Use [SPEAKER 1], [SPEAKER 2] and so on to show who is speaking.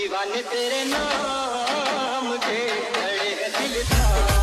[SPEAKER 1] दीवाने तेरे नाम के खड़े दिल था